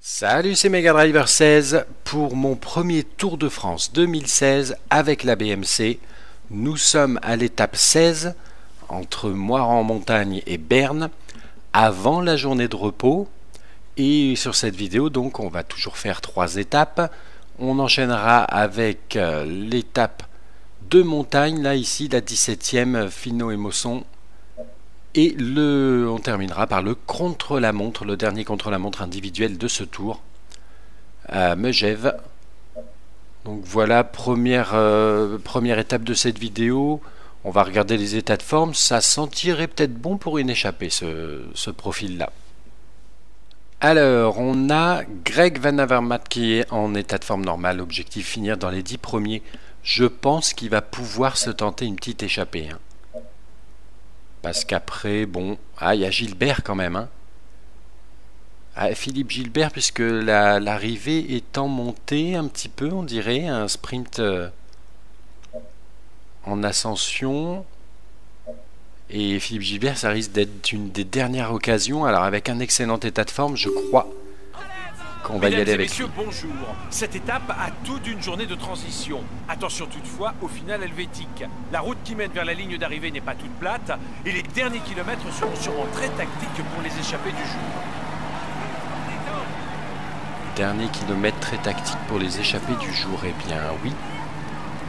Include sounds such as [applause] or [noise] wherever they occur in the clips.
Salut, c'est Mega Driver 16 pour mon premier Tour de France 2016 avec la BMC. Nous sommes à l'étape 16 entre Moire en montagne et Berne avant la journée de repos. Et sur cette vidéo, donc, on va toujours faire trois étapes. On enchaînera avec euh, l'étape de montagne, là ici, la 17e, Fino et Mosson. Et le, on terminera par le contre-la-montre, le dernier contre-la-montre individuel de ce tour à Megève. Donc voilà, première, euh, première étape de cette vidéo. On va regarder les états de forme. Ça sentirait peut-être bon pour une échappée, ce, ce profil-là. Alors, on a Greg Van Avermaet qui est en état de forme normal. Objectif finir dans les 10 premiers. Je pense qu'il va pouvoir se tenter une petite échappée. Hein. Parce qu'après, bon... Ah, il y a Gilbert quand même. Hein. Ah, Philippe Gilbert, puisque l'arrivée la, étant montée un petit peu, on dirait, un sprint euh, en ascension. Et Philippe Gilbert, ça risque d'être une des dernières occasions. Alors avec un excellent état de forme, je crois qu'on va y aller avec messieurs, bonjour. Cette étape a tout d'une journée de transition. Attention toutefois au final helvétique. La route qui mène vers la ligne d'arrivée n'est pas toute plate et les derniers kilomètres seront sûrement très tactiques pour les échappés du jour. Dernier kilomètre très tactique pour les échappés du jour. Eh bien oui.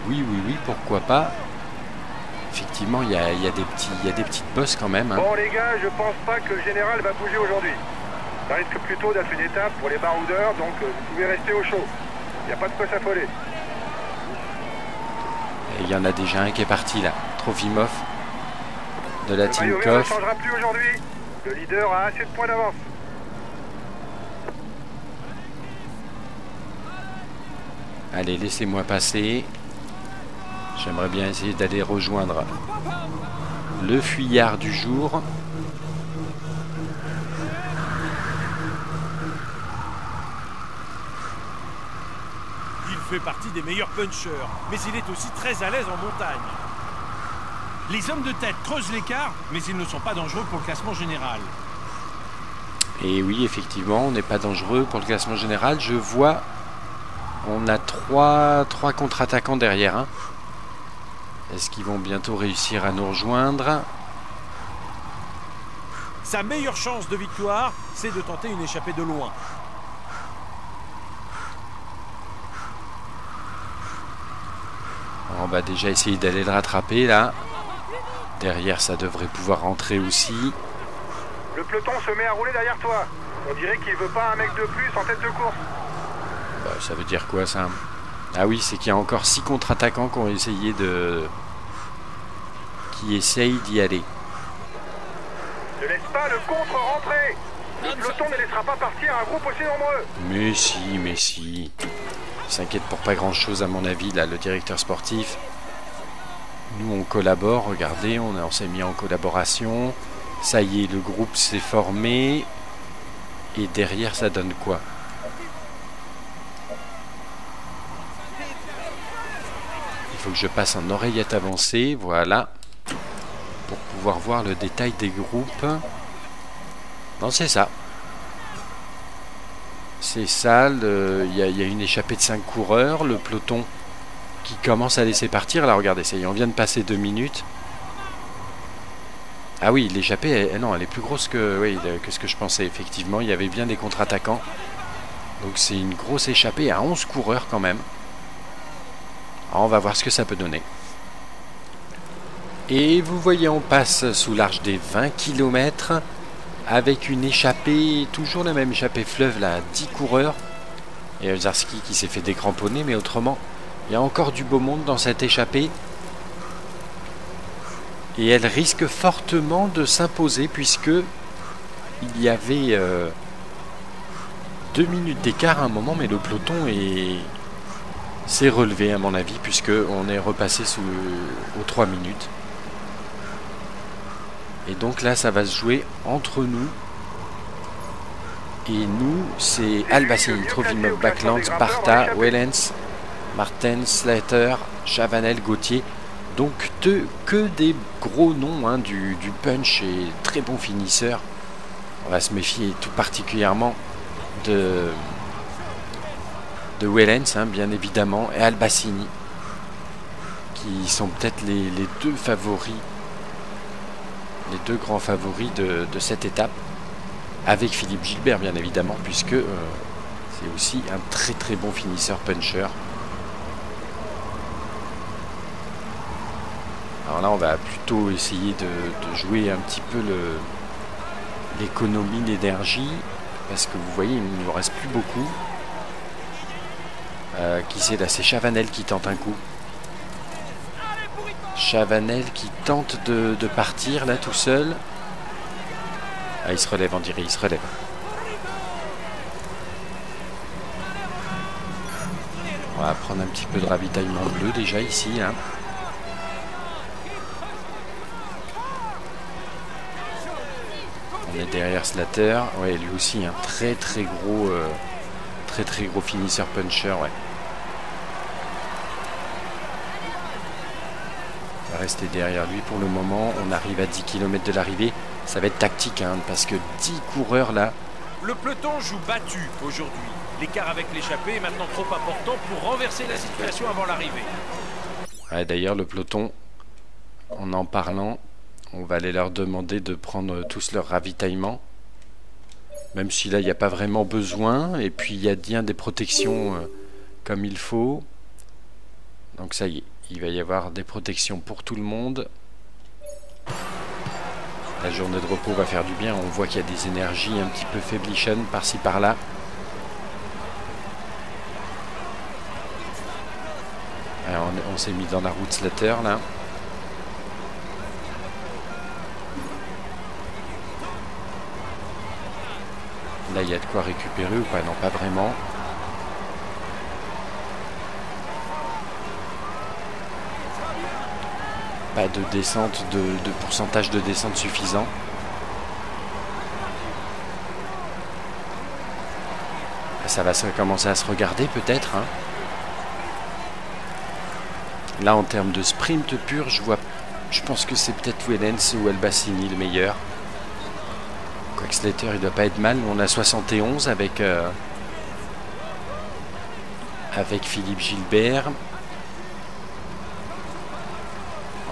Oui, oui, oui, pourquoi pas. Effectivement, il y a, y, a des petits, y a des petites bosses quand même. Hein. Bon les gars, je pense pas que le général va bouger aujourd'hui. Ça risque plutôt d'être une étape pour les baroudeurs, donc euh, vous pouvez rester au chaud. Il n'y a pas de quoi s'affoler. Et il y en a déjà un qui est parti là. Trofimov de la Le Team vert ne Koff. changera plus aujourd'hui. Le leader a assez de points d'avance. Allez, laissez-moi passer. J'aimerais bien essayer d'aller rejoindre le fuyard du jour. Fait partie des meilleurs punchers, mais il est aussi très à l'aise en montagne. Les hommes de tête creusent l'écart, mais ils ne sont pas dangereux pour le classement général. Et oui, effectivement, on n'est pas dangereux pour le classement général. Je vois, on a trois, trois contre-attaquants derrière. hein. Est-ce qu'ils vont bientôt réussir à nous rejoindre? Sa meilleure chance de victoire, c'est de tenter une échappée de loin. Va déjà essayer d'aller le rattraper là. Derrière, ça devrait pouvoir rentrer aussi. Le peloton se met à rouler derrière toi. On dirait qu'il veut pas un mec de plus en tête de course. Bah, ça veut dire quoi ça? Ah oui, c'est qu'il y a encore six contre-attaquants qui ont essayé de... qui essayent d'y aller. Ne laisse pas le contre rentrer. Le peloton ne laissera pas partir un groupe aussi nombreux. Mais si, mais si. Il s'inquiète pour pas grand chose à mon avis, là, le directeur sportif. Nous, on collabore, regardez, on, on s'est mis en collaboration. Ça y est, le groupe s'est formé. Et derrière, ça donne quoi? Il faut que je passe en oreillette avancée, voilà. Pour pouvoir voir le détail des groupes. Non, c'est ça. C'est ça, le- il y, a- une échappée de 5 coureurs, le peloton qui commence à laisser partir. Là, regardez, ça on vient de passer 2 minutes. Ah oui, l'échappée, non, elle est plus grosse que, oui, que ce que je pensais. Effectivement, il y avait bien des contre-attaquants. Donc c'est une grosse échappée à 11 coureurs quand même. Alors, on va voir ce que ça peut donner. Et vous voyez, on passe sous l'arche des 20 km avec une échappée, toujours la même échappée fleuve là, 10 coureurs. Et Zarski qui s'est fait décramponner, mais autrement, il y a encore du beau monde dans cette échappée. Et elle risque fortement de s'imposer puisque il y avait euh, deux minutes d'écart à un moment, mais le peloton est s'est relevé à mon avis puisque on est repassé aux 3 minutes. Et donc là, ça va se jouer entre nous. Et nous, c'est Albacini, Trofimov, Backlands, Barta, Wellens, Martens, Slater, Chavanel, Gauthier. Donc que des gros noms hein, du, du punch et très bons finisseurs. On va se méfier tout particulièrement de, de Wellens, hein, bien évidemment, et Albassini, qui sont peut-être les, deux favoris, les deux grands favoris de, cette étape, avec Philippe Gilbert, bien évidemment, puisque euh, c'est aussi un très très bon finisseur puncher. Alors là, on va plutôt essayer de, jouer un petit peu l'économie d'énergie, parce que vous voyez, il ne nous reste plus beaucoup. Euh, qui c'est là C'est Chavanel qui tente un coup. Chavanel qui tente de, de, partir là tout seul. Ah, il se relève, on dirait, il se relève. On va prendre un petit peu de ravitaillement bleu déjà ici. Hein. On est derrière Slater. Ouais, lui aussi un très très gros, euh, très très gros finisseur puncher. Ouais. On va rester derrière lui pour le moment. On arrive à 10 km de l'arrivée. Ça va être tactique hein, parce que 10 coureurs là. Le peloton joue battu aujourd'hui. L'écart avec l'échappée est maintenant trop important pour renverser la situation avant l'arrivée. Ouais, D'ailleurs, le peloton, en en parlant, on va aller leur demander de prendre tous leur ravitaillement. Même si là, il n'y a pas vraiment besoin. Et puis, il y a bien des protections euh, comme il faut. Donc ça y est, il va y avoir des protections pour tout le monde. La journée de repos va faire du bien. On voit qu'il y a des énergies un petit peu faiblishannes par-ci par-là. on, on s'est mis dans la route Slater là. Là, il y a de quoi récupérer ou pas? Non, pas vraiment. Pas de descente, de, pourcentage de descente suffisant. Ça va commencer à se regarder peut-être. Hein. Là, en termes de sprint pur, je vois, je pense que c'est peut-être Wellens ou Albassini le meilleur. Quoique Slater, il doit pas être mal. On a 71 avec, euh, avec Philippe Gilbert.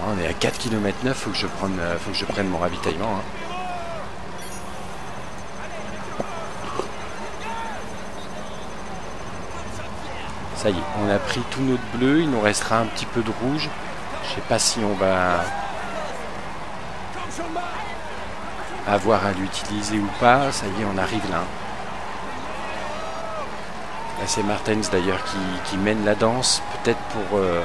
Ah, on est à 4 km 9, faut que je prenne, euh, faut que je prenne mon ravitaillement. Hein. Ça y est, on a pris tout notre bleu, il nous restera un petit peu de rouge. Je sais pas si on va avoir à l'utiliser ou pas. Ça y est, on arrive là. Là, c'est Martens d'ailleurs qui, mène la danse, peut-être pour. Euh,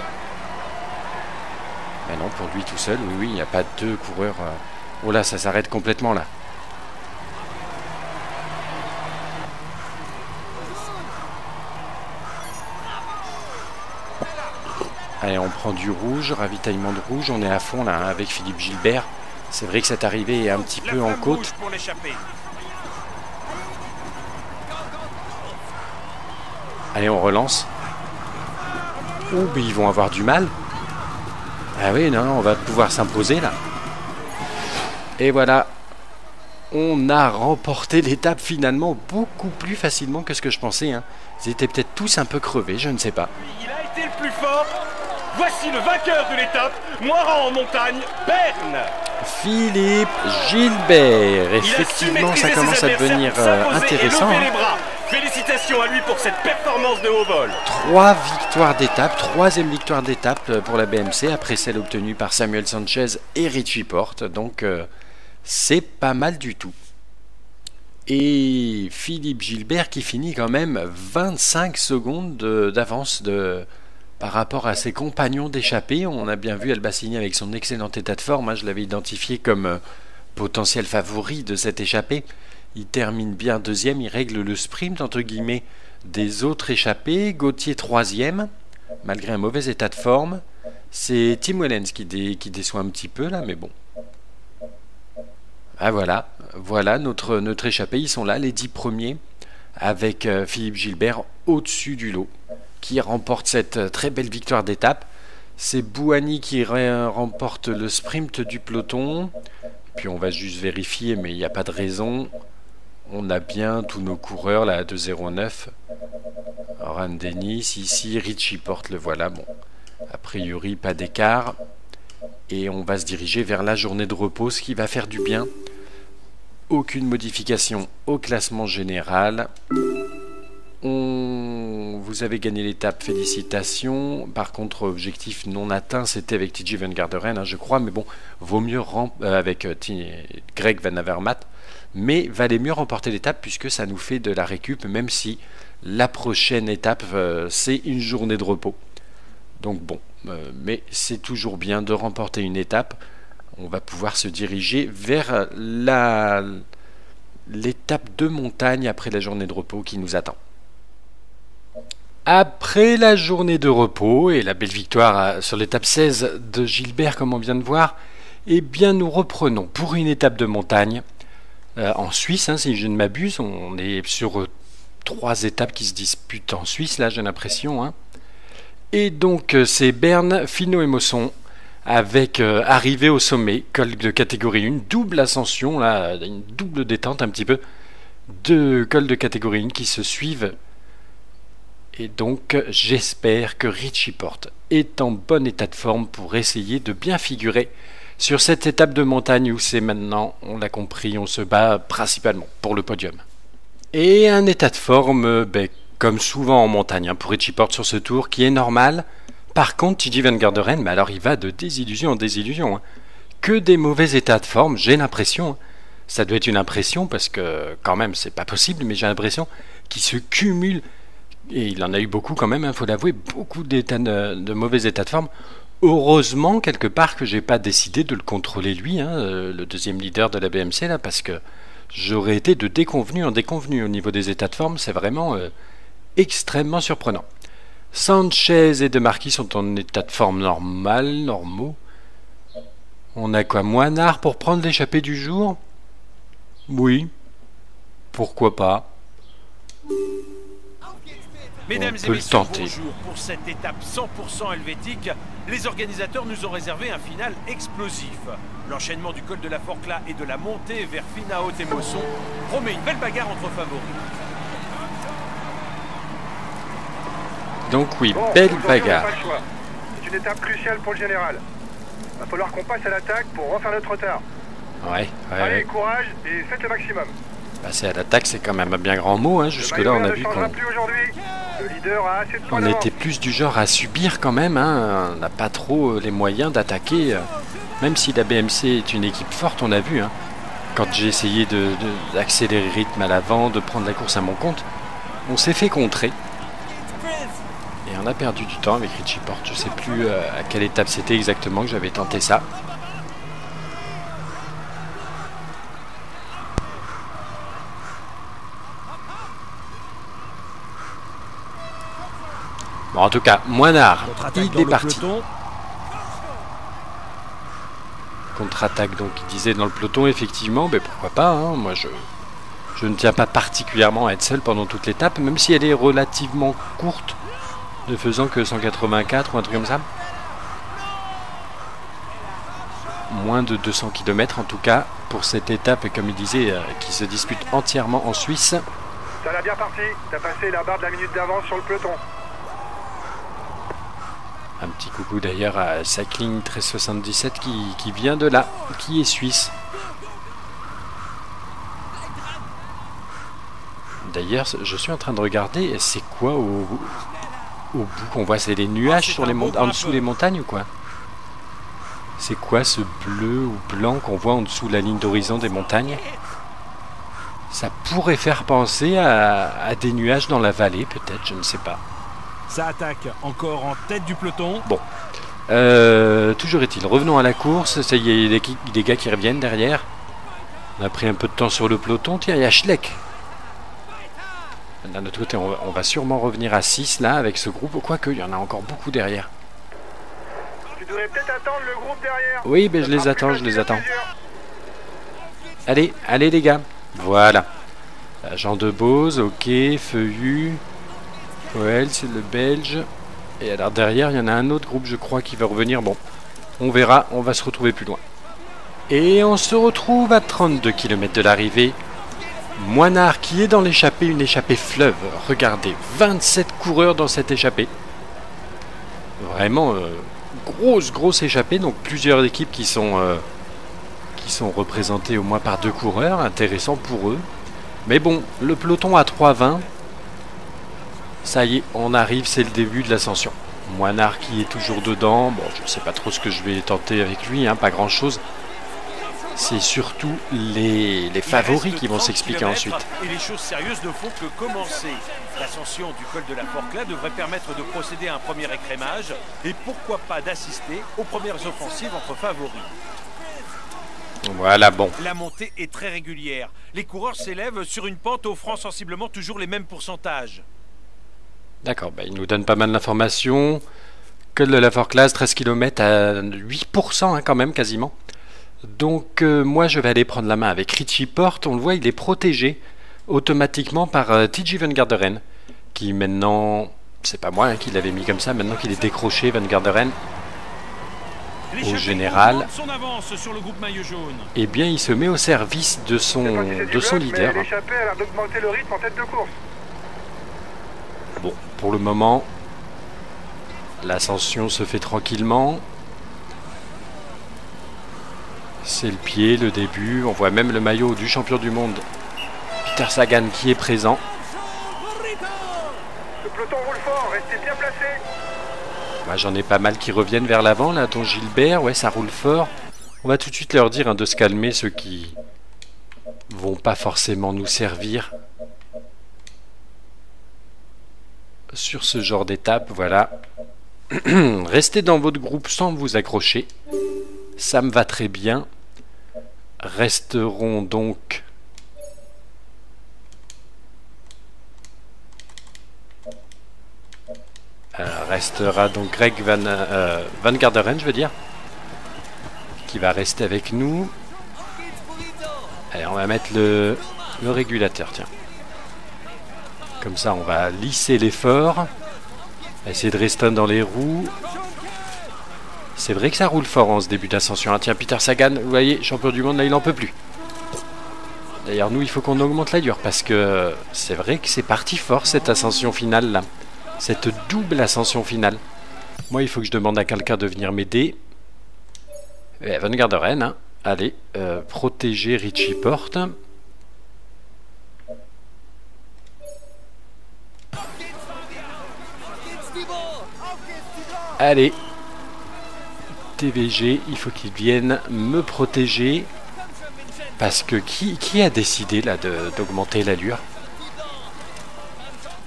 mais non, pour lui tout seul, oui, oui, il n'y a pas deux coureurs. Euh. Oh là, ça s'arrête complètement là. Allez, on prend du rouge, ravitaillement de rouge, on est à fond là hein, avec Philippe Gilbert. C'est vrai que cette arrivée est un petit peu en côte. Allez, on relance. Ouh, mais ils vont avoir du mal. Ah oui, non, on va pouvoir s'imposer là. Et voilà. On a remporté l'étape finalement beaucoup plus facilement que ce que je pensais. Hein. Ils étaient peut-être tous un peu crevés, je ne sais pas. Il a été le plus fort. Voici le vainqueur de l'étape, en montagne, Berne. Philippe Gilbert. Effectivement, ça commence à devenir euh, intéressant. Hein. Félicitations à lui pour cette performance de haut vol. Trois victoires d'étape, troisième victoire d'étape euh, pour la BMC après celle obtenue par Samuel Sanchez et Richie Porte. Donc euh, c'est pas mal du tout. Et Philippe Gilbert qui finit quand même 25 secondes d'avance par rapport à ses compagnons d'échappée. On a bien vu Albassini avec son excellent état de forme. Hein. je l'avais identifié comme euh, potentiel favori de cette échappée. Il termine bien deuxième, il règle le sprint entre guillemets des autres échappés. Gauthier troisième, malgré un mauvais état de forme. C'est Tim Wellens qui, déçoit un petit peu là, mais bon. Ah voilà, voilà notre, notre échappée. Ils sont là, les dix premiers, avec euh, Philippe Gilbert au-dessus du lot qui remporte cette euh, très belle victoire d'étape. C'est Bouhani qui remporte le sprint du peloton. Puis on va juste vérifier, mais il n'y a pas de raison. On a bien tous nos coureurs là à 2.09. Ran Dennis, ici, Richie Porte, le voilà. Bon, a priori, pas d'écart. Et on va se diriger vers la journée de repos, ce qui va faire du bien. Aucune modification au classement général. Vous avez gagné l'étape, félicitations. Par contre, objectif non atteint, c'était avec TJ Van Garderen, hein, je crois. Mais bon, vaut mieux euh, avec euh, Greg Van Avermaet. Mais valait mieux remporter l'étape puisque ça nous fait de la récup, même si la prochaine étape, euh, c'est une journée de repos. Donc bon, mais c'est toujours bien de remporter une étape. On va pouvoir se diriger vers la l'étape de montagne après la journée de repos qui nous attend. Après la journée de repos et la belle victoire euh, sur l'étape 16 de Gilbert, comme on vient de voir, eh bien nous reprenons pour une étape de montagne euh, en Suisse, hein, si je ne m'abuse. On est sur euh, trois étapes qui se disputent en Suisse, là j'ai l'impression. Hein. Et donc c'est Berne, Finot et Mosson avec arrivée au sommet, col de catégorie 1, double ascension, là, une double détente un petit peu, deux cols de catégorie 1 qui se suivent et donc j'espère que Richie Porte est en bon état de forme pour essayer de bien figurer sur cette étape de montagne où c'est maintenant, on l'a compris, on se bat principalement pour le podium. Et un état de forme, ben, comme souvent en montagne, hein, pour Richie Porte sur ce tour, qui est normal. Par contre, TJ Van Garderen, mais alors il va de désillusion en désillusion. Hein. Que des mauvais états de forme, j'ai l'impression. Hein. Ça doit être une impression parce que quand même c'est pas possible, mais j'ai l'impression qu'il se cumule et il en a eu beaucoup quand même, il faut l'avouer, beaucoup de, mauvais états de forme. Heureusement, quelque part, que j'ai pas décidé de le contrôler lui, hein, euh, le deuxième leader de la BMC, là, parce que j'aurais été de déconvenu en déconvenu au niveau des états de forme. C'est vraiment euh, extrêmement surprenant. Sanchez et De Marquis sont en état de forme normal, normaux. On a quoi Moinard pour prendre l'échappée du jour? Oui. Pourquoi pas? Mesdames et messieurs, bonjour. Pour cette étape 100% helvétique, les organisateurs nous ont réservé un final explosif. L'enchaînement du col de la Forcla et de la montée vers Finaot et Mosson promet une belle bagarre entre favoris. Donc oui, belle bagarre. C'est une étape cruciale pour le général. Va falloir qu'on passe à l'attaque pour refaire notre retard. Ouais, ouais. Allez, courage et faites le maximum. Passer à l'attaque, c'est quand même un bien grand mot. Hein. Jusque-là, on a vu qu'on on était plus du genre à subir quand même. Hein. On n'a pas trop euh, les moyens d'attaquer. Euh. Même si la BMC est une équipe forte, on a vu. Hein. Quand j'ai essayé d'accélérer le rythme à l'avant, de prendre la course à mon compte, on s'est fait contrer. Et on a perdu du temps avec Richie Porte. Je sais plus euh, à quelle étape c'était exactement que j'avais tenté ça. Bon, en tout cas, Moinard, il est parti. Contre-attaque, donc, il disait dans le peloton, effectivement, mais pourquoi pas, hein, moi je, je ne tiens pas particulièrement à être seul pendant toute l'étape, même si elle est relativement courte, ne faisant que 184 ou un truc comme ça. Moins de 200 km en tout cas pour cette étape, comme il disait, euh, qui se dispute entièrement en Suisse. Ça l'a bien parti, t'as passé la barre de la minute d'avance sur le peloton. Un petit coucou d'ailleurs à Cycling 1377 qui, qui vient de là, qui est suisse. D'ailleurs, je suis en train de regarder, c'est quoi au, au bout qu'on voit? C'est des nuages sur les en dessous des montagnes ou quoi? C'est quoi ce bleu ou blanc qu'on voit en dessous de la ligne d'horizon des montagnes? Ça pourrait faire penser à, à des nuages dans la vallée, peut-être, je ne sais pas. Ça attaque encore en tête du peloton. Bon. Euh, toujours est-il, revenons à la course. Ça y est, il y a des gars qui reviennent derrière. On a pris un peu de temps sur le peloton. Tiens, il y a Schleck. D'un autre côté, on va, sûrement revenir à 6 là avec ce groupe. Quoique, il y en a encore beaucoup derrière. Tu devrais peut-être attendre le groupe derrière. Oui, mais ben, je les attends, je les attends. Allez, allez les gars. Voilà. Jean de Bose, ok, Feuillu. Well, c'est le belge. Et alors derrière, il y en a un autre groupe, je crois, qui va revenir. Bon, on verra, on va se retrouver plus loin. Et on se retrouve à 32 km de l'arrivée. Moinard qui est dans l'échappée, une échappée fleuve. Regardez, 27 coureurs dans cette échappée. Vraiment, euh, grosse, grosse échappée. Donc plusieurs équipes qui sont, euh, qui sont représentées au moins par deux coureurs. Intéressant pour eux. Mais bon, le peloton à 3,20. Ça y est, on arrive, c'est le début de l'ascension. Moinard qui est toujours dedans. Bon, je ne sais pas trop ce que je vais tenter avec lui, hein, pas grand chose. C'est surtout les, les favoris qui vont s'expliquer ensuite. Et les choses sérieuses ne font que commencer. L'ascension du col de la Forclaz devrait permettre de procéder à un premier écrémage et pourquoi pas d'assister aux premières offensives entre favoris. Voilà, bon. La montée est très régulière. Les coureurs s'élèvent sur une pente offrant sensiblement toujours les mêmes pourcentages. D'accord, bah, il nous donne pas mal d'informations. Col de la Forclaz, 13 km à 8% hein, quand même, quasiment. Donc euh, moi je vais aller prendre la main avec Richie Porte. On le voit, il est protégé automatiquement par euh, TJ Van Garderen, qui maintenant, c'est pas moi hein, qui l'avais mis comme ça, maintenant qu'il est décroché Van Garderen au général, Son avance sur le groupe maillot jaune. eh bien il se met au service de son, de son leader. Hein. l'échappée a l'air d'augmenter le rythme en tête de course. Bon, pour le moment, l'ascension se fait tranquillement. C'est le pied, le début. On voit même le maillot du champion du monde, Peter Sagan, qui est présent. Le peloton roule fort, restez bien placés. Moi, j'en ai pas mal qui reviennent vers l'avant, là, dont Gilbert. Ouais, ça roule fort. On va tout de suite leur dire hein, de se calmer, ceux qui vont pas forcément nous servir sur ce genre d'étape. Voilà. [clears throat] Restez dans votre groupe sans vous accrocher. Ça me va très bien. Resteront donc Euh, restera donc Greg Van, euh, Van Garderen, je veux dire, qui va rester avec nous. Allez, on va mettre le, le régulateur, tiens. Comme ça, on va lisser l'effort. Essayer de rester dans les roues. C'est vrai que ça roule fort en ce début d'ascension. hein. Tiens, Peter Sagan, vous voyez, champion du monde, là, il n'en peut plus. D'ailleurs, nous, il faut qu'on augmente la dure parce que c'est vrai que c'est parti fort cette ascension finale cette double ascension finale. Moi, il faut que je demande à quelqu'un de venir m'aider. Eh, Van Garderen, hein. allez, euh, protéger Richie Porte. Allez, TVG, il faut qu'il vienne me protéger. Parce que qui, a décidé là d'augmenter l'allure?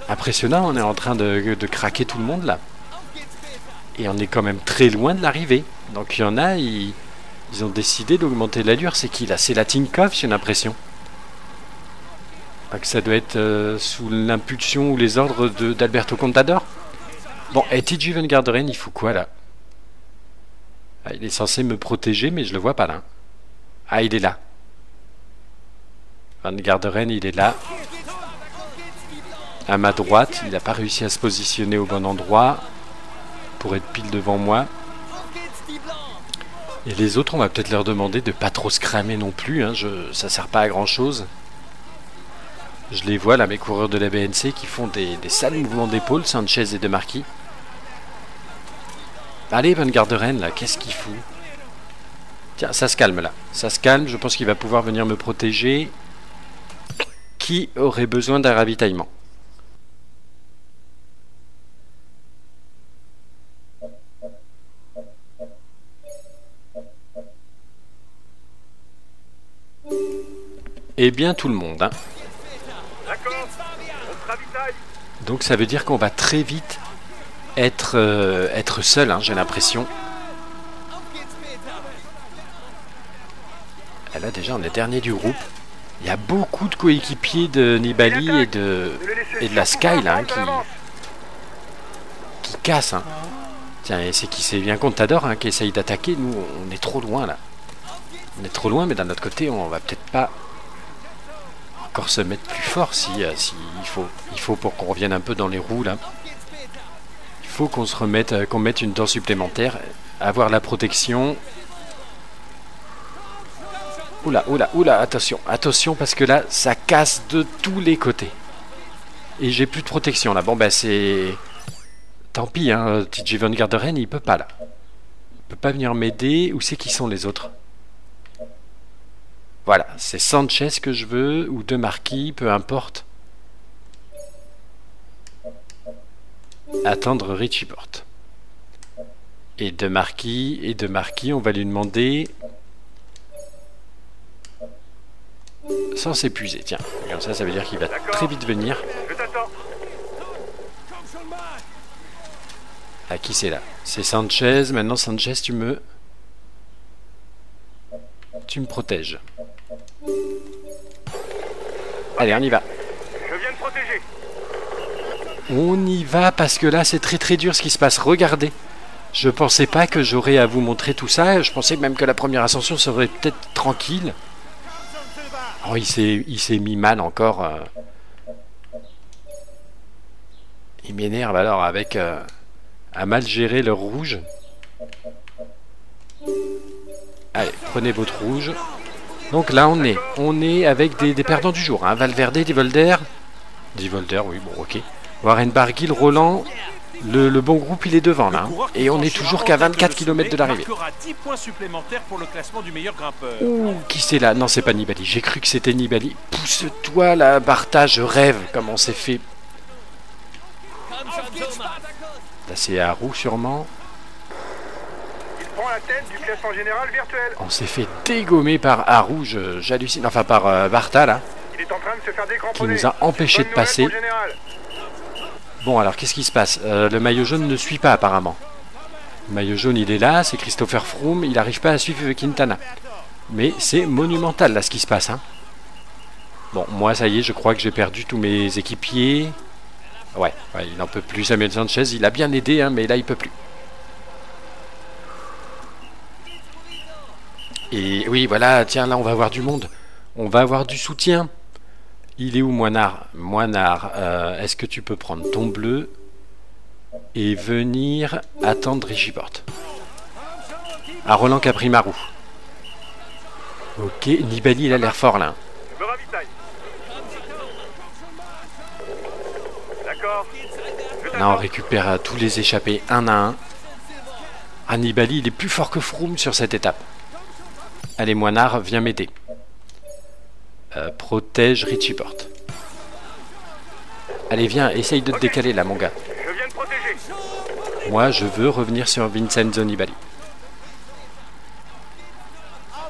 Impressionnant, on est en train de, craquer tout le monde là. Et on est quand même très loin de l'arrivée. Donc il y en a, ils, ont décidé d'augmenter l'allure. C'est qui là? C'est la Tinkoff, j'ai l'impression. Que ça doit être euh, sous l'impulsion ou les ordres d'Alberto Contador? Bon, et TJ Van Garderen, il faut quoi là? Ah, Il est censé me protéger, mais je le vois pas là. Ah, il est là. Van Garderen, il est là à ma droite. Il n'a pas réussi à se positionner au bon endroit pour être pile devant moi. Et les autres, on va peut-être leur demander de pas trop se cramer non plus. Hein. Ça sert pas à grand chose. Je les vois là, mes coureurs de la BNC qui font des, sales mouvements d'épaule, Sanchez et De Marquis. Allez, Van Garderen, là, qu'est-ce qu'il fout? Tiens, ça se calme là. Ça se calme, je pense qu'il va pouvoir venir me protéger. Qui aurait besoin d'un ravitaillement? Eh bien tout le monde. hein. Donc ça veut dire qu'on va très vite être, euh, être seul, hein, j'ai l'impression. Et là déjà on est dernier du groupe. Il y a beaucoup de coéquipiers de Nibali et de, et de la Sky là, hein, qui, qui cassent. hein. Tiens, et c'est qui? C'est bien Contador hein, qui essaye d'attaquer. Nous on est trop loin là. On est trop loin, mais d'un autre côté on va peut-être pas encore se mettre plus fort si, euh, si il faut. Il faut pour qu'on revienne un peu dans les roues là. Il faut qu'on se remette, euh, qu'on mette une dent supplémentaire, avoir la protection. Oula, oula, oula, attention, attention parce que là, ça casse de tous les côtés. Et j'ai plus de protection là. Bon, ben c'est... Tant pis, hein, TJ Van Garderen, il peut pas là. Il peut pas venir m'aider. Où c'est qui sont les autres? Voilà, c'est Sanchez que je veux, ou De Marquis, peu importe. Attendre Richie Porte. Et De Marquis, et De Marquis, on va lui demander... Sans s'épuiser, tiens. Comme ça, ça veut dire qu'il va très vite venir. À qui c'est là? C'est Sanchez. Maintenant, Sanchez, tu me... Tu me protèges. Allez, on y va. Je viens de protéger. On y va parce que là, c'est très très dur ce qui se passe. Regardez. Je pensais pas que j'aurais à vous montrer tout ça. Je pensais même que la première ascension serait peut-être tranquille. Oh, il s'est il s'est mis mal encore. euh. Il m'énerve alors avec... euh, à mal gérer le rouge. Allez, prenez votre rouge. Donc là, on est, on est avec des, des perdants du jour. Hein. Valverde, Divolder. Divolder, oui, bon, ok. Warren Barguil, Roland. Le, le bon groupe, il est devant là. hein. Et on est toujours qu'à 24 km de l'arrivée. marquera 10 points supplémentaires pour le classement du meilleur grimpeur. Ouh, qui c'est là? Non, c'est pas Nibali. J'ai cru que c'était Nibali. Pousse-toi là, Barta, je rêve comme on s'est fait. Là, c'est à roue sûrement. Il prend la tête du classement général virtuel. On s'est fait dégommer par Haru, je- j'hallucine. Enfin, par euh, Barta là. Il est en train de se faire décramponner. nous a empêché de passer. Bon, alors qu'est-ce qui se passe? Euh, Le maillot jaune ne suit pas apparemment. Le maillot jaune, il est là, c'est Christopher Froome, il n'arrive pas à suivre Quintana. Mais c'est monumental là ce qui se passe. Hein. Bon, moi ça y est, je crois que j'ai perdu tous mes équipiers. Ouais, ouais, il n'en peut plus. Samuel Sanchez, il a bien aidé, hein, mais là il peut plus. Et oui, voilà, tiens, là on va avoir du monde. On va avoir du soutien. Il est où Moinard? Moinard, euh, est-ce que tu peux prendre ton bleu et venir attendre Rigiporte À Roland Caprimarou. Ok, Nibali il a l'air fort là. Là on récupère euh, tous les échappés un à un. Nibali il est plus fort que Froome sur cette étape. Allez Moinard, viens m'aider. Euh, protège Richie Porte. Allez viens, essaye de te décaler là mon gars. Je viens de protéger. Moi, je veux revenir sur Vincenzo Nibali.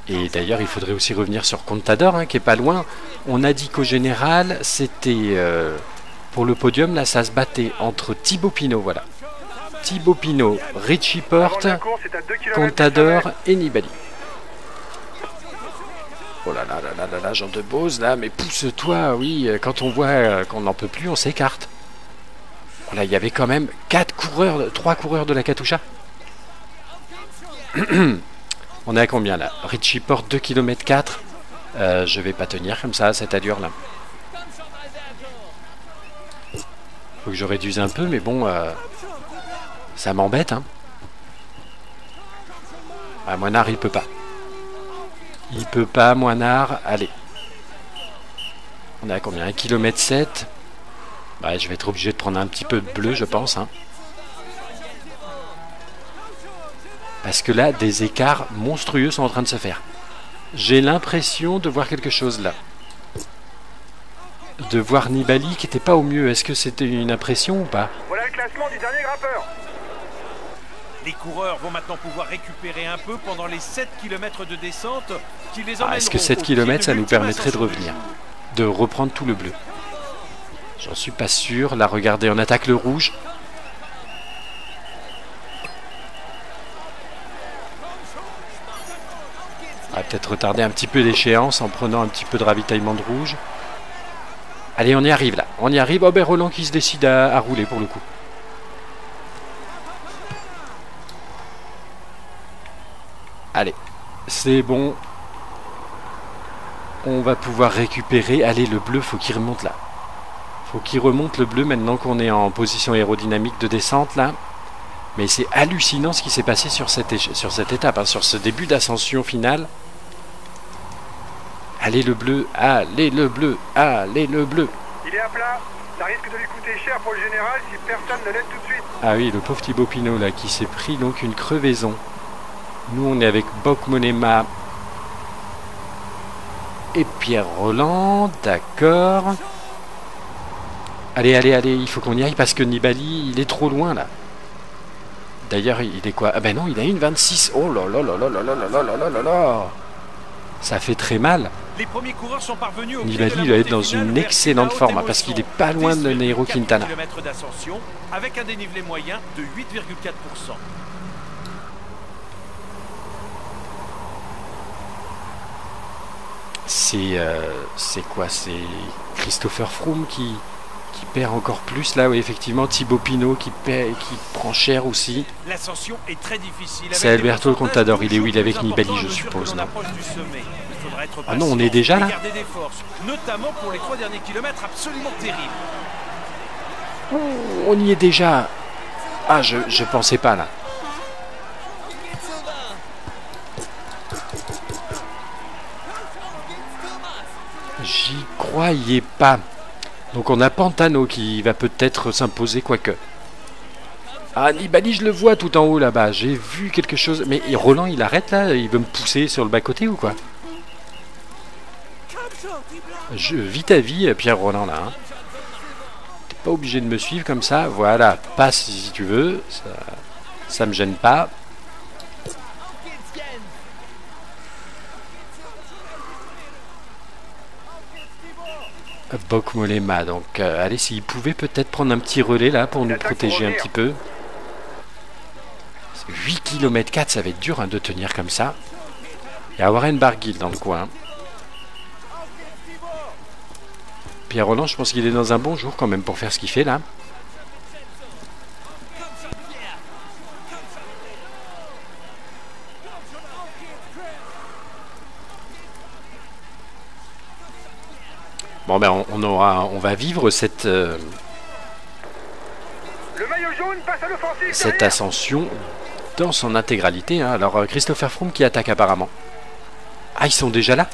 Et d'ailleurs, il faudrait aussi revenir sur Contador, hein, qui est pas loin. On a dit qu'au général, c'était euh, pour le podium, là, ça se battait entre Thibaut Pinot, voilà. Thibaut Pinot, Richie Porte, de la course, c'est à 2 km Contador et Nibali. Oh là là là là là là, Jean de Bose, là, mais pousse-toi, oui, euh, quand on voit euh, qu'on n'en peut plus, on s'écarte. Voilà, il y avait quand même 4 coureurs, 3 coureurs de la Katusha. [clears throat] on est à combien là? Richie Porte 2 km 4. Euh, je vais pas tenir comme ça, cette allure là. Faut que je réduise un peu, mais bon, euh, ça m'embête, hein. Ah, Moinard, il peut pas. Il peut pas, Moinard. Allez. On est à combien? 1 km 7 bah, Je vais être obligé de prendre un petit peu de bleu, je pense. hein. Parce que là, des écarts monstrueux sont en train de se faire. J'ai l'impression de voir quelque chose là. De voir Nibali qui n'était pas au mieux. Est-ce que c'était une impression ou pas? Voilà le classement du dernier. Les coureurs vont maintenant pouvoir récupérer un peu pendant les 7 km de descente qui les Ah, Est-ce que emmèneront 7 au pied km, ça nous permettrait de revenir. De reprendre tout le bleu? J'en suis pas sûr. Là, regardez, on attaque le rouge. On va peut-être retarder un petit peu l'échéance en prenant un petit peu de ravitaillement de rouge. Allez, on y arrive là. On y arrive. Oh ben Roland qui se décide à, à rouler pour le coup. Allez, c'est bon. On va pouvoir récupérer. Allez, le bleu, faut qu'il remonte là. Faut qu'il remonte le bleu maintenant qu'on est en position aérodynamique de descente là. Mais c'est hallucinant ce qui s'est passé sur cette, éche- sur cette étape, hein, sur ce début d'ascension finale. Allez le bleu, allez le bleu, allez le bleu. Il est à plat. Ça risque de lui coûter cher pour le général si personne ne l'aide tout de suite. Ah oui, le pauvre Thibaut Pinot là qui s'est pris donc une crevaison. Nous on est avec Bok Monema et Pierre Roland, d'accord. Allez, allez, allez, il faut qu'on y aille parce que Nibali il est trop loin là. D'ailleurs, il est quoi? Ah ben non, il a une 26. Oh là là là là là là là là là là là Ça fait très mal. Les premiers coureurs sont parvenus au pied Nibali doit être dans une excellente forme hein, parce qu'il est pas loin de Nairo 10,4 Quintana. avec un dénivelé moyen de 8,4%. C'est euh, c'est quoi? C'est Christopher Froome qui, qui perd encore plus là, oui, effectivement. Thibaut Pinot qui, paie- qui prend cher aussi. L'ascension est très difficile. C'est Alberto Contador, il est où? Il est avec Nibali, je suppose, non être Ah non, on est déjà là? garder des forces, notamment pour les trois derniers kilomètres absolument terribles. On y est déjà. Ah, je, je pensais pas là. J'y croyais pas. Donc on a Pantano qui va peut-être s'imposer, quoique. Ah, Nibali, je le vois tout en haut là-bas. J'ai vu quelque chose. Mais Roland, il arrête là? Il veut me pousser sur le bas-côté ou quoi? Je, Vite à vie, Pierre Roland là. hein. T'es pas obligé de me suivre comme ça. Voilà, passe si tu veux. Ça, ça me gêne pas. Bok Molema, donc euh, allez, s'il pouvait peut-être prendre un petit relais là pour nous protéger un petit peu. 8 km 4, ça va être dur hein, de tenir comme ça. Il y a Warren Barguil dans le coin. Pierre Roland, je pense qu'il est dans un bon jour quand même pour faire ce qu'il fait là. Bon ben on, on aura, on va vivre cette, euh, Le maillot jaune passe à l'offensive. cette ascension dans son intégralité. hein. Alors euh, Christopher Froome qui attaque apparemment. Ah ils sont déjà là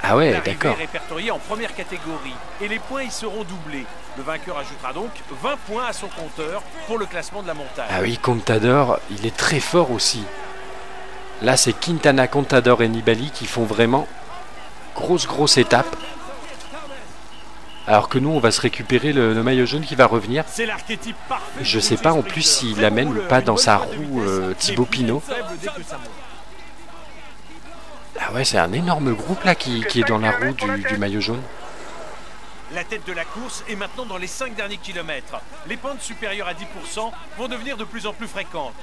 Ah ouais d'accord. est répertoriée en première catégorie et les points y seront doublés. Le vainqueur ajoutera donc 20 points à son compteur pour le classement de la montagne. Ah oui, Contador, il est très fort aussi. Là, c'est Quintana, Contador et Nibali qui font vraiment grosse, grosse étape. Alors que nous, on va se récupérer le, le maillot jaune qui va revenir. Je sais pas en plus s'il ou rouleur, pas dans sa roue, euh, Thibaut Pinot. Ah ouais, c'est un énorme groupe là qui, qui est dans la roue du, du maillot jaune. La tête de la course est maintenant dans les 5 derniers kilomètres. Les pentes supérieures à 10% vont devenir de plus en plus fréquentes.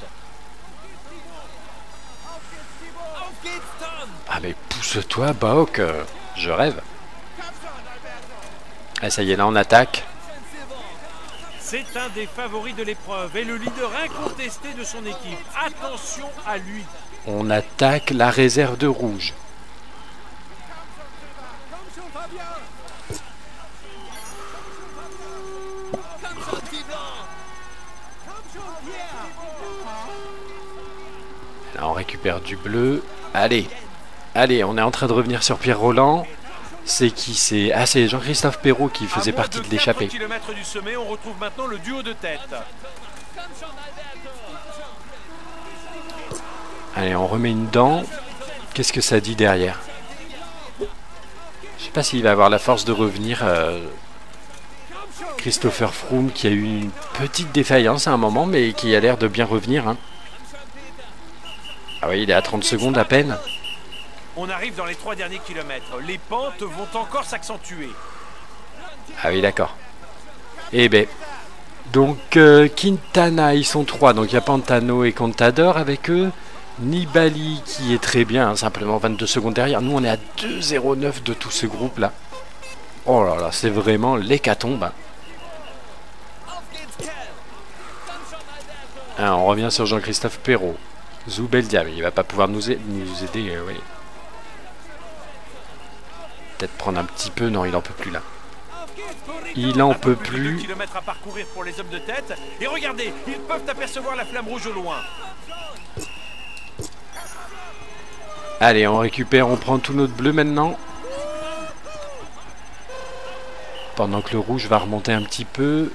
Ah mais pousse-toi, Baok, euh, je rêve. Ah ça y est, là on attaque. C'est un des favoris de l'épreuve et le leader incontesté de son équipe. Attention à lui. On attaque la réserve de rouge. Là, on récupère du bleu. Allez, allez, on est en train de revenir sur Pierre Roland. C'est qui C'est ah, c'est Jean-Christophe Perrault qui faisait partie de l'échappée. 4 km du sommet, on retrouve maintenant le duo de tête. Allez, on remet une dent. Qu'est-ce que ça dit derrière? Je sais pas s'il va avoir la force de revenir. euh, Christopher Froome qui a eu une petite défaillance à un moment, mais qui a l'air de bien revenir. hein. Ah oui, il est à 30 secondes à peine. On arrive dans les 3 derniers kilomètres. Les pentes vont encore s'accentuer. Ah oui, d'accord. Eh ben. Donc, euh, Quintana, ils sont trois. Donc, il y a Pantano et Contador avec eux. Nibali qui est très bien, hein, simplement 22 secondes derrière. Nous, on est à 2,09 de tout ce groupe-là. Oh là là, c'est vraiment l'hécatombe. hein. Ah, on revient sur Jean-Christophe Perrault. Zoubeldia, mais il va pas pouvoir nous, aider, euh, oui. Peut-être prendre un petit peu, non, il en peut plus là. Il en peu peut plus de 2 plus. km à parcourir pour les hommes de tête. Et regardez, ils peuvent apercevoir la flamme rouge au loin. Allez, on récupère, on prend tout notre bleu maintenant. Pendant que le rouge va remonter un petit peu.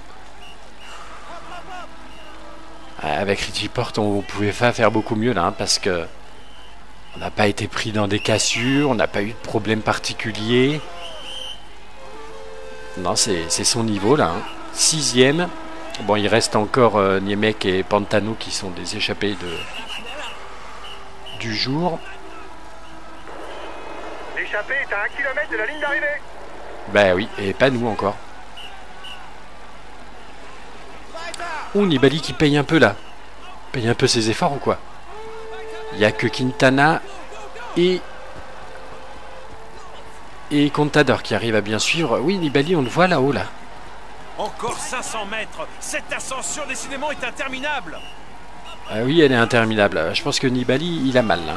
Avec Richie Porte, on pouvait pas faire beaucoup mieux là, hein, parce que on n'a pas été pris dans des cassures, on n'a pas eu de problème particulier. Non, c'est son niveau là. Hein. Sixième. Bon, il reste encore euh, Niemek et Pantano qui sont des échappés de du jour. L'échappée est à un kilomètre de la ligne d'arrivée. Bah oui, et pas nous encore. Oh, Nibali qui paye un peu là. Paye un peu ses efforts ou quoi Il n'y a que Quintana et et Contador qui arrive à bien suivre. Oui, Nibali, on le voit là-haut, là. Encore 500 mètres Cette ascension, décidément, est interminable Ah oui, elle est interminable. Je pense que Nibali, il a mal, là.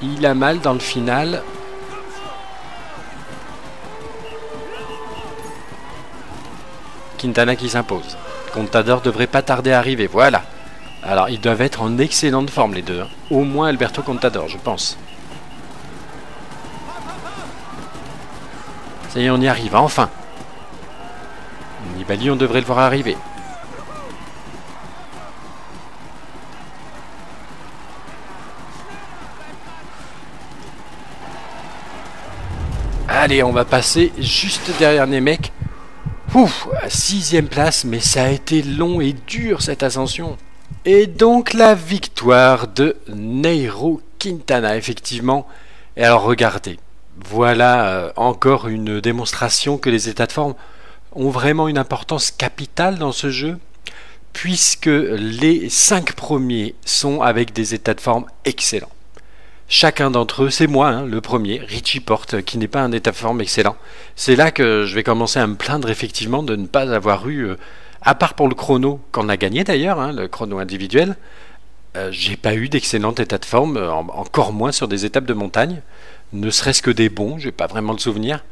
Il a mal dans le final. Quintana qui s'impose. Contador devrait pas tarder à arriver. Voilà. Alors, ils doivent être en excellente forme, les deux. Au moins Alberto Contador, je pense. Ça y est, on y arrive, enfin. Nibali, on devrait le voir arriver. Allez, on va passer juste derrière les mecs. Ouf, sixième place, mais ça a été long et dur cette ascension. Et donc la victoire de Neiro Quintana, effectivement. Et alors regardez, voilà euh, encore une démonstration que les états de forme ont vraiment une importance capitale dans ce jeu, puisque les cinq premiers sont avec des états de forme excellents. Chacun d'entre eux, c'est moi, hein, le premier, Richie Porte, qui n'est pas un état de forme excellent. C'est là que je vais commencer à me plaindre effectivement de ne pas avoir eu, euh, à part pour le chrono, qu'on a gagné d'ailleurs, hein, le chrono individuel, euh, j'ai pas eu d'excellent état de forme, encore moins sur des étapes de montagne ne serait-ce que des bons, j'ai pas vraiment le souvenir.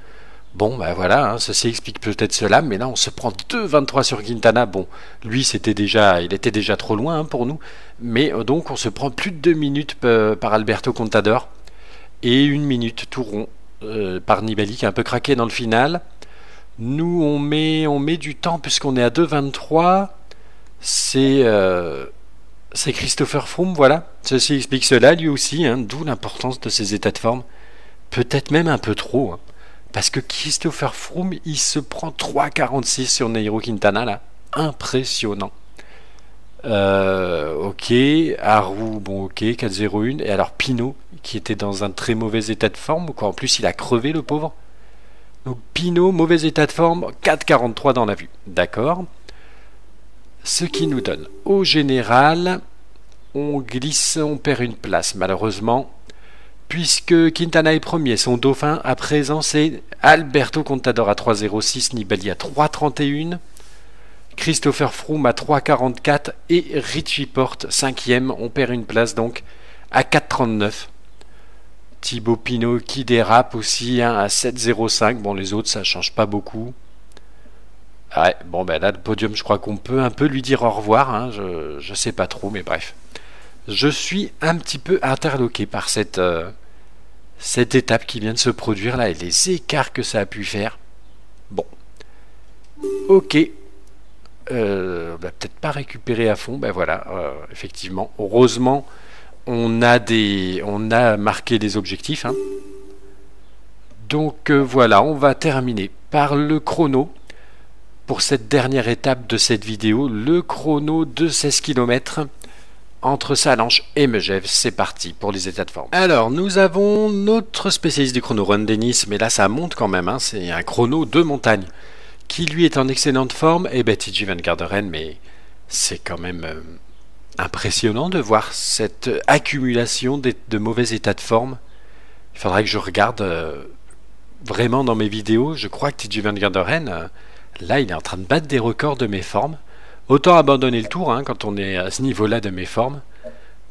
Bon, ben voilà, hein, ceci explique peut-être cela, mais là on se prend 2,23 sur Quintana. Bon, lui c'était déjà, il était déjà trop loin hein, pour nous, mais euh, donc on se prend plus de 2 minutes euh, par Alberto Contador et une minute tout rond euh, par Nibali qui a un peu craqué dans le final. Nous on met, on met du temps puisqu'on est à 2,23. C'est Christopher Froome, voilà. Ceci explique cela lui aussi, hein, d'où l'importance de ses états de forme peut-être même un peu trop. Parce que Christopher Froome, il se prend 3,46 sur Nairo Quintana, là. Impressionnant. Euh, ok, Haru, bon ok, 4-0-1. Et alors Pinot, qui était dans un très mauvais état de forme, quoi. En plus, il a crevé le pauvre. Donc Pinot, mauvais état de forme, 4,43 dans la vue. D'accord. Ce qui nous donne, au général, on glisse, on perd une place. Malheureusement, puisque Quintana est premier. Son dauphin à présent c'est Alberto Contador à 3,06, Nibali à 3,31, Christopher Froome à 3,44 et Richie Porte cinquième. On perd une place donc à 4,39. Thibaut Pinot qui dérape aussi à 7,05. Bon les autres ça change pas beaucoup. Ouais, bon ben là le podium je crois qu'on peut un peu lui dire au revoir. Hein. je, je sais pas trop mais bref je suis un petit peu interloqué par cette, euh, cette étape qui vient de se produire là et les écarts que ça a pu faire. Bon. Ok. Euh, on va peut-être pas récupérer à fond. Ben voilà, euh, effectivement. Heureusement, on a, marqué des objectifs. Hein. Donc voilà, on va terminer par le chrono pour cette dernière étape de cette vidéo. Le chrono de 16 km entre Salange et Megève. C'est parti pour les états de forme. Alors, nous avons notre spécialiste du chrono run Denis, mais là ça monte quand même, hein. c'est un chrono de montagne qui lui est en excellente forme, et Betty G. Van Garderen, mais c'est quand même euh, impressionnant de voir cette accumulation de, mauvais états de forme. Il faudrait que je regarde euh, vraiment dans mes vidéos. Je crois que TJ Van Garderen, euh, là, il est en train de battre des records de mes formes. Autant abandonner le tour hein, quand on est à ce niveau-là de mes formes.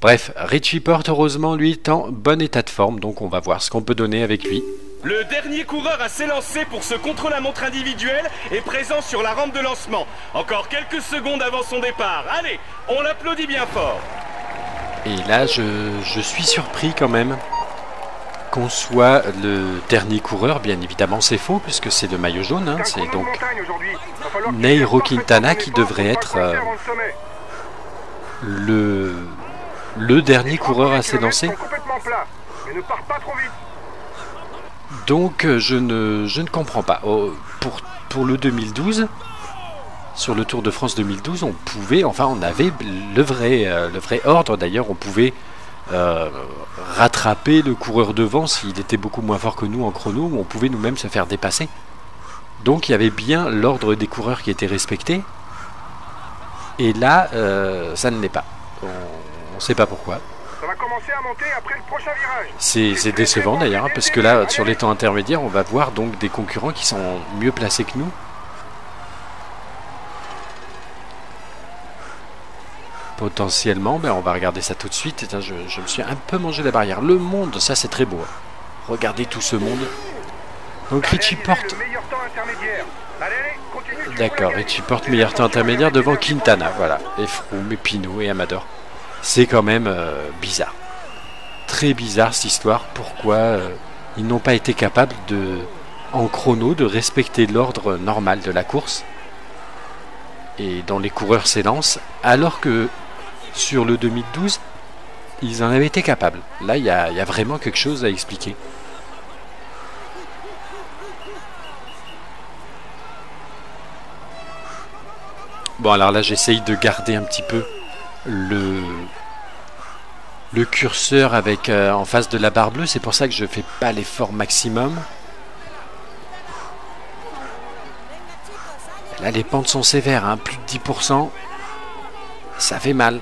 Bref, Richie Porte, heureusement, lui est en bon état de forme, donc on va voir ce qu'on peut donner avec lui. Le dernier coureur à s'élancer pour ce contre-la-montre individuel est présent sur la rampe de lancement. Encore quelques secondes avant son départ. Allez, on l'applaudit bien fort. Et là, je, je suis surpris quand même qu'on soit le dernier coureur. Bien évidemment, c'est faux puisque c'est le maillot jaune. hein. C'est donc Nairo Quintana qui devrait être euh, le, le dernier coureur à s'élancer. Donc euh, je ne, je ne comprends pas. Oh, pour, le 2012, sur le Tour de France 2012, on pouvait, enfin on avait le vrai, euh, le vrai ordre d'ailleurs, on pouvait euh, rattraper le coureur devant s'il était beaucoup moins fort que nous en chrono, on pouvait nous-mêmes se faire dépasser. Donc il y avait bien l'ordre des coureurs qui était respecté. Et là, euh, ça ne l'est pas. On ne sait pas pourquoi. Ça va commencer à monter après le prochain virage. C'est c'est décevant d'ailleurs, hein, parce que là, sur les temps intermédiaires, on va voir donc des concurrents qui sont mieux placés que nous. Potentiellement, ben on va regarder ça tout de suite. Je, me suis un peu mangé la barrière. Le monde, ça c'est très beau. hein. Regardez tout ce monde. Donc Richie porte. D'accord, Richie porte meilleur temps intermédiaire devant Quintana. Voilà. Et Froome, et et Amador. C'est quand même euh, bizarre. Très bizarre cette histoire. Pourquoi euh, ils n'ont pas été capables de, en chrono, de respecter l'ordre normal de la course? Et dont les coureurs s'élancent, alors que sur le 2012, ils en avaient été capables. Là, il y a, il y a vraiment quelque chose à expliquer. Bon, alors là, j'essaye de garder un petit peu le, le curseur avec euh, en face de la barre bleue. C'est pour ça que je fais pas l'effort maximum. Là, les pentes sont sévères, hein, plus de 10%. Ça fait mal.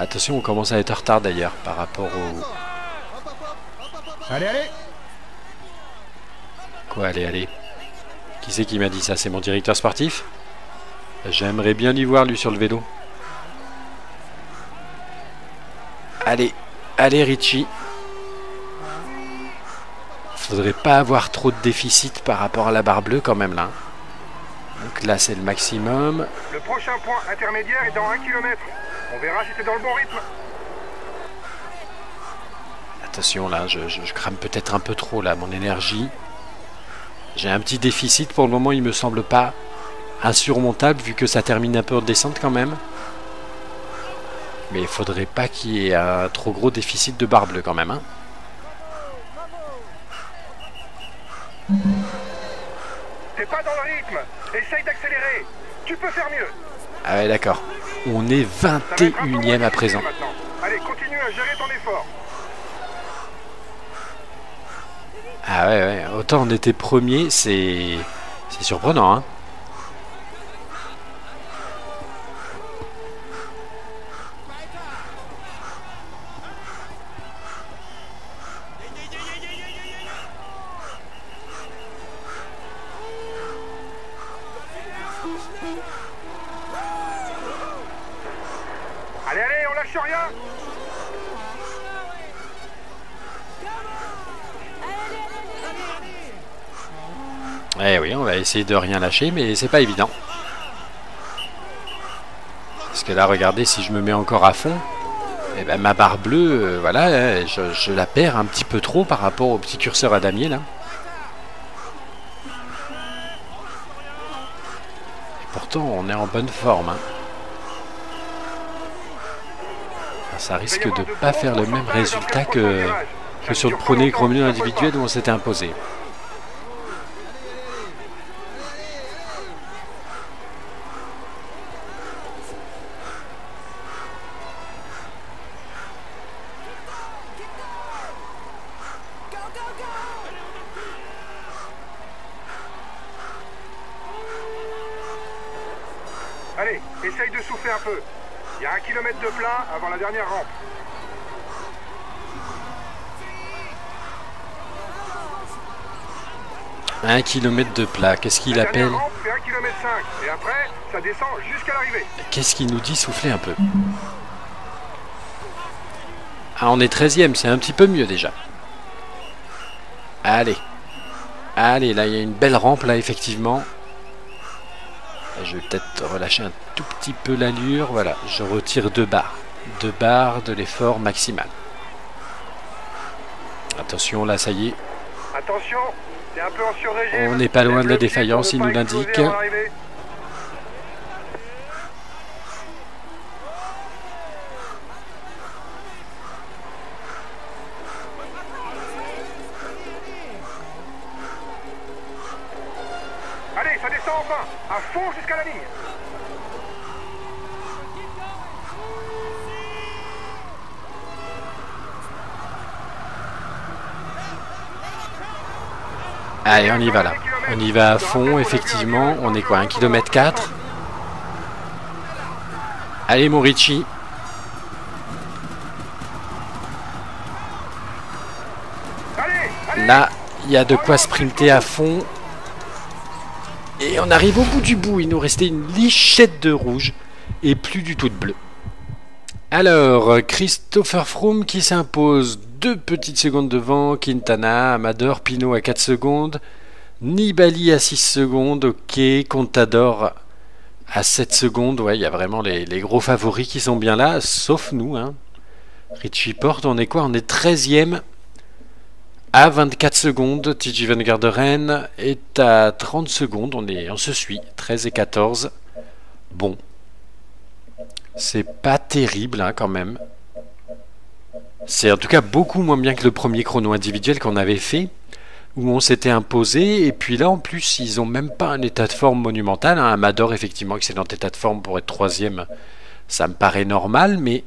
Attention, on commence à être en retard d'ailleurs par rapport au. Allez, allez. Quoi, allez, allez. Qui c'est qui m'a dit ça? C'est mon directeur sportif? J'aimerais bien l'y voir lui sur le vélo. Allez, allez Richie. Faudrait pas avoir trop de déficit par rapport à la barre bleue quand même là. Donc là c'est le maximum. Le prochain point intermédiaire est dans 1 km. On verra si t'es dans le bon rythme. Attention là, je, je- je crame peut-être un peu trop là mon énergie. J'ai un petit déficit pour le moment, il me semble pas insurmontable vu que ça termine un peu en descente quand même. Mais il faudrait pas qu'il y ait un trop gros déficit de barre bleue quand même. hein. Essaye d'accélérer. Tu peux faire mieux. Ah ouais d'accord. On est Ça va être un peu moins 21ème à présent. Allez, continue à gérer ton effort. Ah ouais ouais, autant on était premier, c'est c'est surprenant hein. Essayer de rien lâcher, mais c'est pas évident. Parce que là, regardez, si je me mets encore à fond, eh ben, ma barre bleue, euh, voilà, euh, je, la perds un petit peu trop par rapport au petit curseur à damier là. Et pourtant, on est en bonne forme. hein. Ça risque de pas faire le même résultat que, que sur le premier chrono individuel où on s'était imposé. Allez, essaye de souffler un peu. Kilomètre de plat avant la dernière rampe. Un kilomètre de plat, qu'est-ce qu'il appelle dernière rampe fait 1 km 5. Et après, ça descend jusqu'à l'arrivée. Qu'est-ce qu'il nous dit souffler un peu Ah, on est 13ème, c'est un petit peu mieux déjà. Allez. Allez, là, il y a une belle rampe, là, effectivement. Je vais peut-être relâcher un tout petit peu l'allure. Voilà, je retire deux barres. Deux barres de l'effort maximal. Attention, là, ça y est. Attention, c'est un peu en. On n'est pas loin de la défaillance, il nous l'indique. Allez, on y va là. On y va à fond, effectivement. On est quoi, 1 km 4 Allez, allez. Là, il y a de quoi sprinter à fond. On arrive au bout du bout. Il nous restait une lichette de rouge et plus du tout de bleu. Alors, Christopher Froome qui s'impose deux petites secondes devant, Quintana, Amador, Pinot à 4 secondes, Nibali à 6 secondes, ok, Contador à 7 secondes, ouais, il y a vraiment les, gros favoris qui sont bien là, sauf nous, hein. Richie Porte, on est quoi? On est 13e à 24 secondes, TJ Van Garderen est à 30 secondes, on, se suit, 13 et 14. Bon, c'est pas terrible hein, quand même. C'est en tout cas beaucoup moins bien que le premier chrono individuel qu'on avait fait, où on s'était imposé, et puis là en plus ils ont même pas un état de forme monumental. Hein. Amador effectivement excellent état de forme pour être troisième, ça me paraît normal, mais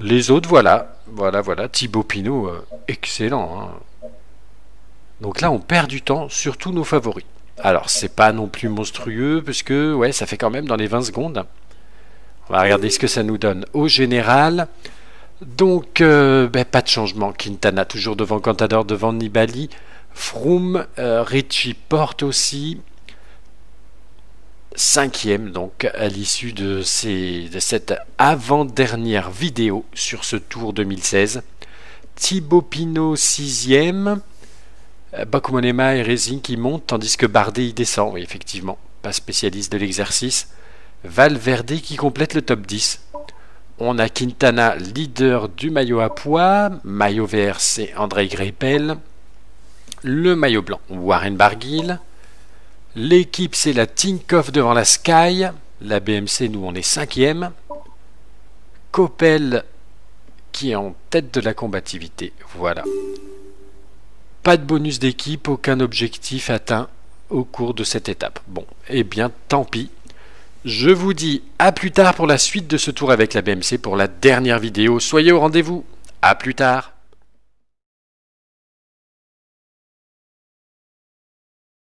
les autres voilà, voilà, voilà. Thibaut Pinot, euh, excellent. hein. Donc là on perd du temps sur tous nos favoris. Alors c'est pas non plus monstrueux, parce que ouais ça fait quand même dans les 20 secondes. On va regarder ce que ça nous donne au général. Donc, euh, ben, pas de changement. Quintana toujours devant Contador, devant Nibali. Froome, euh, Richie Porte aussi. Cinquième, donc, à l'issue de, cette avant-dernière vidéo sur ce Tour 2016. Thibaut Pinot, sixième. Euh, Bakumonema et Racing qui montent, tandis que Bardet y descend. Effectivement, pas spécialiste de l'exercice. Valverde qui complète le top 10. On a Quintana, leader du maillot à pois. Maillot vert, c'est André Greipel. Le maillot blanc, Warren Barguil. L'équipe, c'est la Tinkoff devant la Sky. La BMC, nous, on est cinquième. Coppel qui est en tête de la combativité. Voilà. Pas de bonus d'équipe, aucun objectif atteint au cours de cette étape. Bon, eh bien, tant pis. Je vous dis à plus tard pour la suite de ce tour avec la BMC pour la dernière vidéo. Soyez au rendez-vous. À plus tard.